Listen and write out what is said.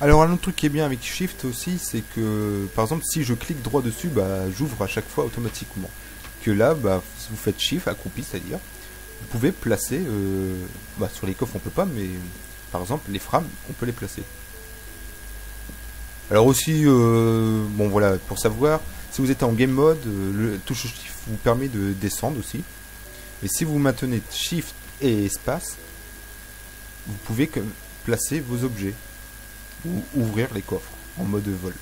Alors un autre truc qui est bien avec Shift aussi, c'est que par exemple si je clique droit dessus, bah j'ouvre à chaque fois automatiquement. Que là, bah si vous faites Shift accroupi, c'est-à-dire, vous pouvez placer, euh, bah, sur les coffres on peut pas, mais par exemple les frames, on peut les placer. Alors aussi, euh, bon voilà, pour savoir, si vous êtes en game mode, euh, le touche Shift vous permet de descendre aussi. Et si vous maintenez Shift et espace, vous pouvez placer vos objets ou ouvrir les coffres en mode vol.